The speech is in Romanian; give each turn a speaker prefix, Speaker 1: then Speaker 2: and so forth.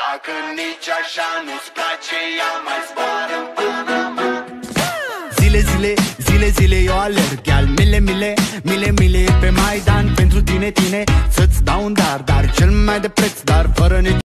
Speaker 1: Dacă nici așa nu-ți place, ea mai zboară în Panama
Speaker 2: Zile, zile, zile, zile eu alerg Al mile, mile, mile, mile pe Maidan. Pentru tine, tine, să-ți dau un dar Dar cel mai de preț, dar fără nici